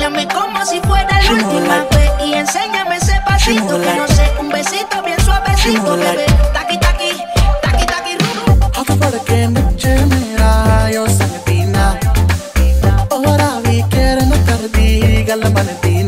Bailame como si fuera la última vez y enséñame ese pasito que no sé, un besito bien suavecito, bebé. Taqui taqui, taqui taqui, ru. Hata para que me mera yo sangatina. Ahora vi quiere no tardi la manetti